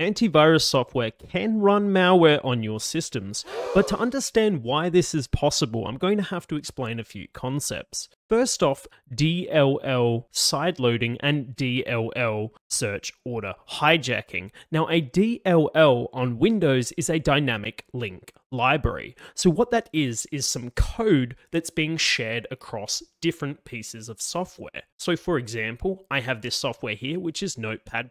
antivirus software can run malware on your systems, but to understand why this is possible, I'm going to have to explain a few concepts. First off, DLL sideloading and DLL search order hijacking. Now, a DLL on Windows is a dynamic link library. So, what that is, is some code that's being shared across different pieces of software. So, for example, I have this software here, which is Notepad.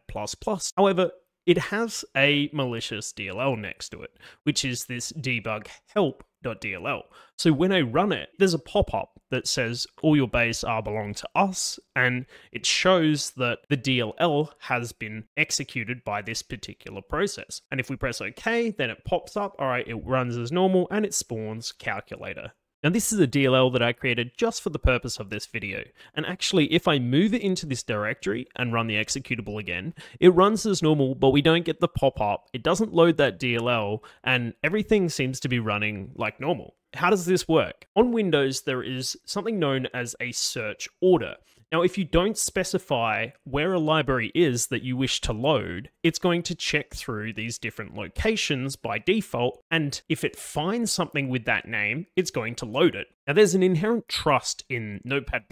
However, it has a malicious DLL next to it, which is this debug help.dll. So when I run it, there's a pop-up that says all your base are belong to us, and it shows that the DLL has been executed by this particular process. And if we press OK, then it pops up, all right, it runs as normal, and it spawns calculator. Now this is a DLL that I created just for the purpose of this video, and actually if I move it into this directory and run the executable again, it runs as normal but we don't get the pop-up, it doesn't load that DLL, and everything seems to be running like normal. How does this work? On Windows there is something known as a search order, now, if you don't specify where a library is that you wish to load, it's going to check through these different locations by default, and if it finds something with that name, it's going to load it. Now, there's an inherent trust in Notepad++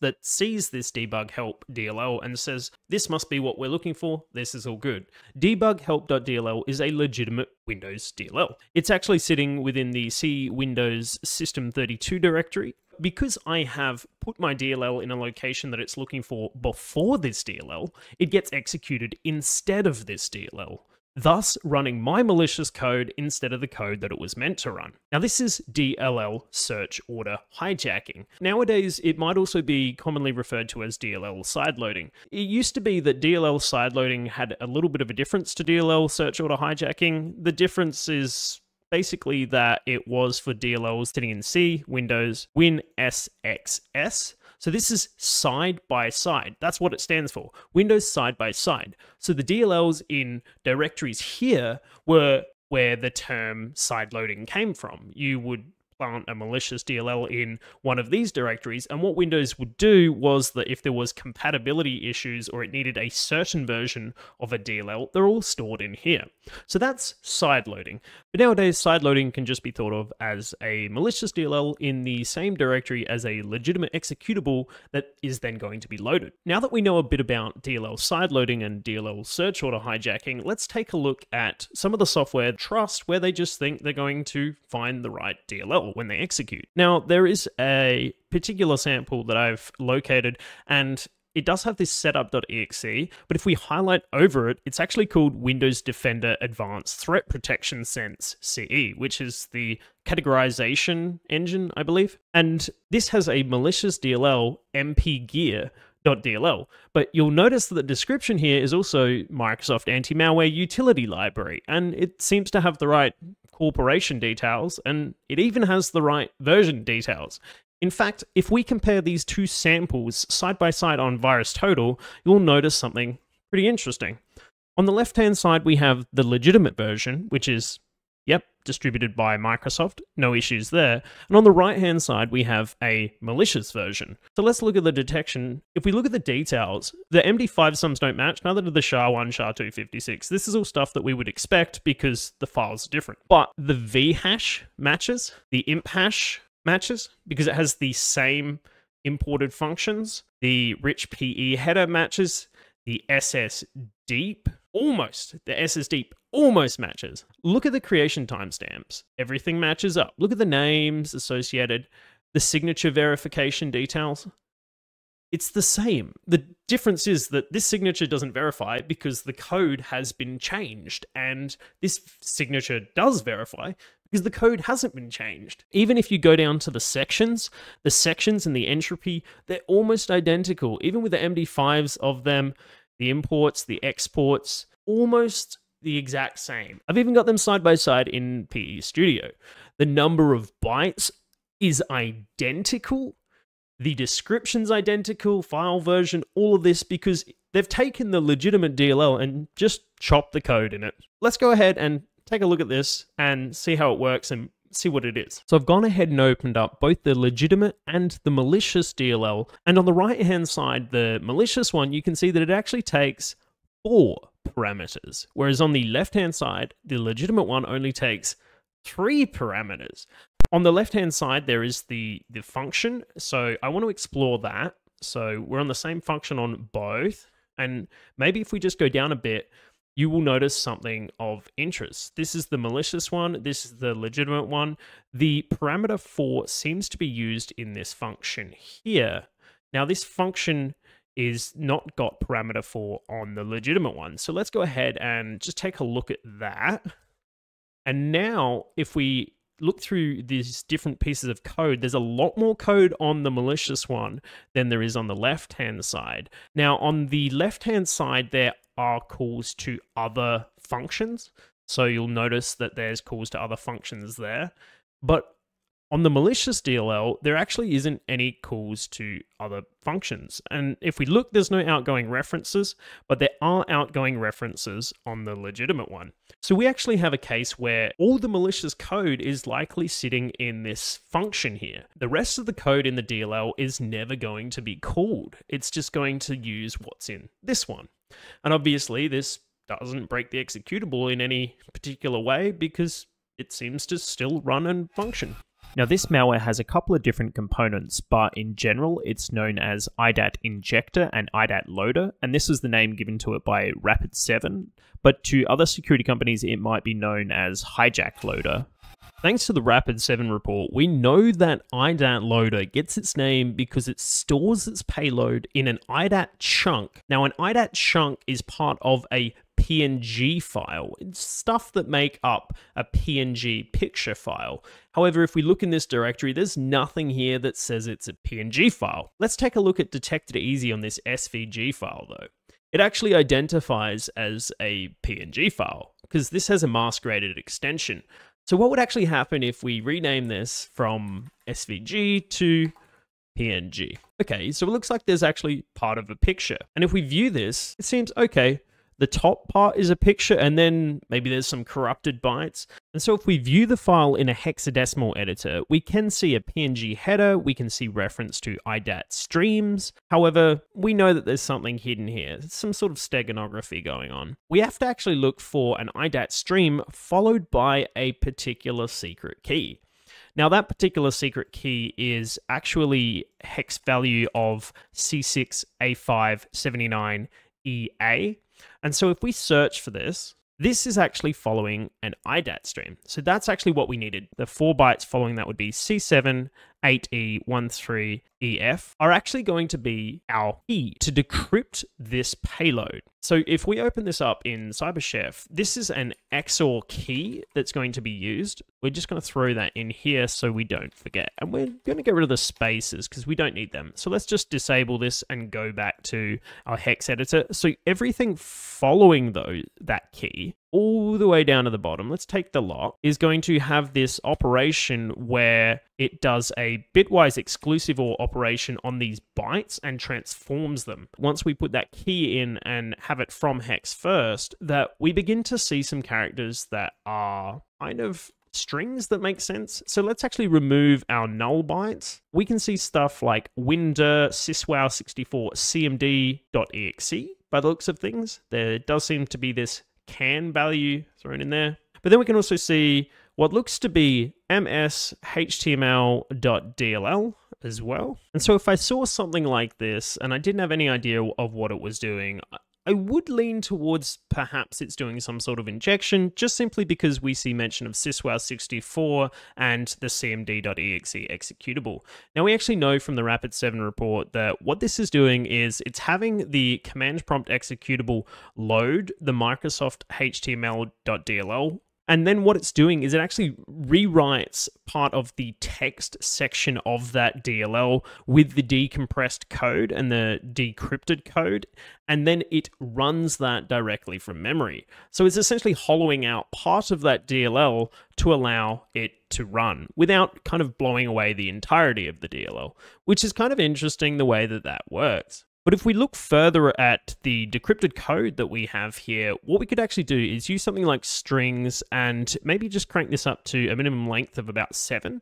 that sees this debug help DLL and says, this must be what we're looking for, this is all good. Debug help.dll is a legitimate Windows DLL. It's actually sitting within the C Windows System 32 because I have put my DLL in a location that it's looking for before this DLL, it gets executed instead of this DLL, thus running my malicious code instead of the code that it was meant to run. Now, this is DLL search order hijacking. Nowadays, it might also be commonly referred to as DLL sideloading. It used to be that DLL sideloading had a little bit of a difference to DLL search order hijacking. The difference is basically that it was for DLLs sitting in C, Windows, Win SXS. So this is side by side. That's what it stands for. Windows side by side. So the DLLs in directories here were where the term side loading came from. You would plant a malicious DLL in one of these directories. And what Windows would do was that if there was compatibility issues or it needed a certain version of a DLL, they're all stored in here. So that's sideloading. But nowadays, sideloading can just be thought of as a malicious DLL in the same directory as a legitimate executable that is then going to be loaded. Now that we know a bit about DLL sideloading and DLL search order hijacking, let's take a look at some of the software trust where they just think they're going to find the right DLL when they execute. Now, there is a particular sample that I've located and it does have this setup.exe, but if we highlight over it, it's actually called Windows Defender Advanced Threat Protection Sense CE, which is the categorization engine, I believe. And this has a malicious DLL MP gear .dll. But you'll notice that the description here is also Microsoft Anti-Malware Utility Library, and it seems to have the right corporation details, and it even has the right version details. In fact, if we compare these two samples side by side on VirusTotal, you'll notice something pretty interesting. On the left-hand side, we have the legitimate version, which is distributed by Microsoft, no issues there. And on the right hand side, we have a malicious version. So let's look at the detection. If we look at the details, the MD5 sums don't match, neither do the SHA-1, SHA-256. This is all stuff that we would expect because the files are different. But the vhash matches, the imphash matches, because it has the same imported functions. The rich PE header matches, the SS deep almost the ssdeep almost matches. Look at the creation timestamps. Everything matches up. Look at the names associated, the signature verification details. It's the same. The difference is that this signature doesn't verify because the code has been changed, and this signature does verify because the code hasn't been changed. Even if you go down to the sections, the sections and the entropy, they're almost identical. Even with the MD5s of them, the imports, the exports, almost the exact same. I've even got them side by side in pestudio. The number of bytes is identical. The description's identical, file version, all of this because they've taken the legitimate DLL and just chopped the code in it. Let's go ahead and take a look at this and see how it works and see what it is. So I've gone ahead and opened up both the legitimate and the malicious DLL. And on the right hand side, the malicious one, you can see that it actually takes four parameters, whereas on the left hand side, the legitimate one only takes three parameters. On the left hand side, there is the, the function. So I want to explore that. So we're on the same function on both. And maybe if we just go down a bit, you will notice something of interest. This is the malicious one, this is the legitimate one. The parameter four seems to be used in this function here. Now, this function is not got parameter four on the legitimate one. So let's go ahead and just take a look at that. And now, if we look through these different pieces of code, there's a lot more code on the malicious one than there is on the left hand side. Now, on the left hand side, there are calls to other functions. So you'll notice that there's calls to other functions there. But on the malicious DLL, there actually isn't any calls to other functions. And if we look, there's no outgoing references, but there are outgoing references on the legitimate one. So we actually have a case where all the malicious code is likely sitting in this function here. The rest of the code in the DLL is never going to be called. It's just going to use what's in this one. And obviously, this doesn't break the executable in any particular way because it seems to still run and function. Now, this malware has a couple of different components, but in general, it's known as IDAT Injector and IDAT Loader, and this is the name given to it by Rapid7, but to other security companies, it might be known as Hijack Loader. Thanks to the Rapid7 report, we know that IDAT loader gets its name because it stores its payload in an IDAT chunk. Now, an IDAT chunk is part of a PNG file. It's stuff that make up a PNG picture file. However, if we look in this directory, there's nothing here that says it's a PNG file. Let's take a look at Detect It Easy on this SVG file though. It actually identifies as a PNG file because this has a masqueraded extension. So what would actually happen if we rename this from SVG to PNG? Okay, so it looks like there's actually part of a picture. And if we view this, it seems, okay, the top part is a picture and then maybe there's some corrupted bytes. And so if we view the file in a hexadecimal editor, we can see a PNG header, we can see reference to IDAT streams. However, we know that there's something hidden here, some sort of steganography going on. We have to actually look for an IDAT stream followed by a particular secret key. Now, that particular secret key is actually hex value of C6A579EA. And so if we search for this, this is actually following an IDAT stream. So that's actually what we needed. The four bytes following that would be C7, 8E13EF are actually going to be our key to decrypt this payload. So if we open this up in CyberChef, this is an XOR key that's going to be used. We're just going to throw that in here so we don't forget. And we're going to get rid of the spaces because we don't need them. So let's just disable this and go back to our hex editor. So everything following though that key all the way down to the bottom, let's take the lock, is going to have this operation where it does a bitwise exclusive or operation on these bytes and transforms them. Once we put that key in and have it from hex first, that we begin to see some characters that are kind of strings that make sense. So let's actually remove our null bytes. We can see stuff like windir syswow64 cmd.exe by the looks of things. There does seem to be this can value thrown in there. But then we can also see what looks to be ms.html.dll as well. And so if I saw something like this and I didn't have any idea of what it was doing, I would lean towards perhaps it's doing some sort of injection, just simply because we see mention of syswow64 and the cmd.exe executable. Now, we actually know from the Rapid7 report that what this is doing is it's having the command prompt executable load the Microsoft HTML.dll and then what it's doing is it actually rewrites part of the text section of that DLL with the decompressed code and the decrypted code, and then it runs that directly from memory. So it's essentially hollowing out part of that DLL to allow it to run without kind of blowing away the entirety of the DLL, which is kind of interesting the way that that works. But if we look further at the decrypted code that we have here, what we could actually do is use something like strings and maybe just crank this up to a minimum length of about seven.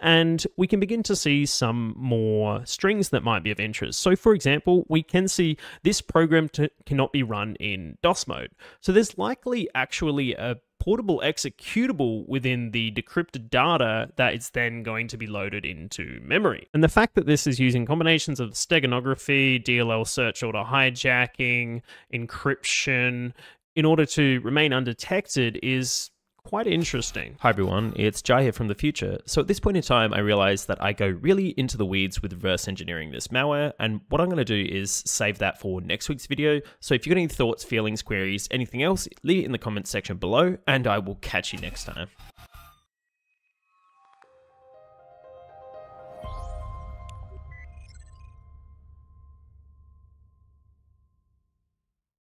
And we can begin to see some more strings that might be of interest. So for example, we can see this program cannot be run in DOS mode. So there's likely actually a portable executable within the decrypted data that is then going to be loaded into memory. And the fact that this is using combinations of steganography, DLL search order hijacking, encryption, in order to remain undetected is quite interesting. Hi everyone, it's Jai here from the future. So at this point in time, I realized that I go really into the weeds with reverse engineering this malware, and what I'm going to do is save that for next week's video. So if you've got any thoughts, feelings, queries, anything else, leave it in the comments section below, and I will catch you next time.